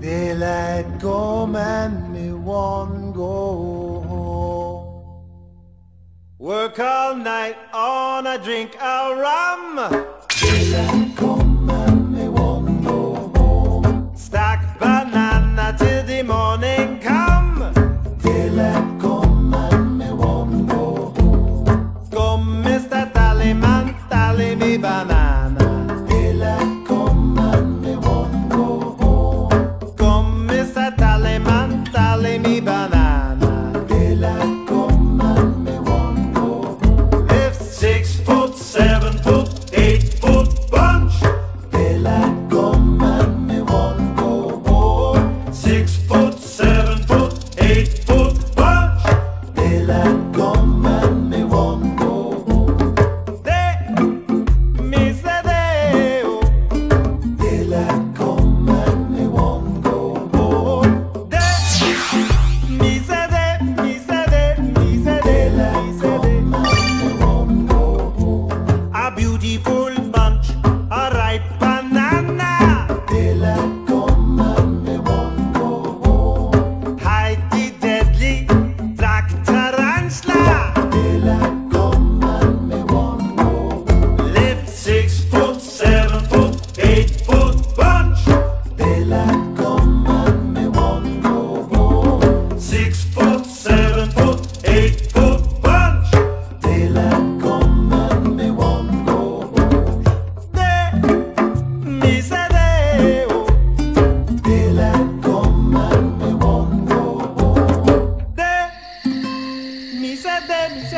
They let go man me one go home. Work all night on a drink of rum. They let go man tally me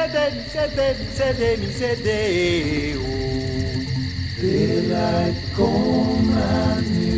sedeli sedeli sedeli sedeli Daylight come